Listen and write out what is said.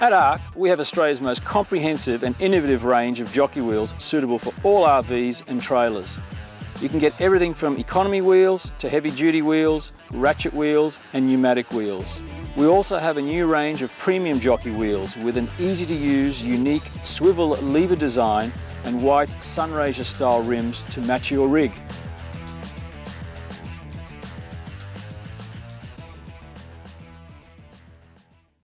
At ARK, we have Australia's most comprehensive and innovative range of jockey wheels suitable for all RVs and trailers. You can get everything from economy wheels to heavy duty wheels, ratchet wheels and pneumatic wheels. We also have a new range of premium jockey wheels with an easy to use, unique swivel lever design and white Sunraysia style rims to match your rig.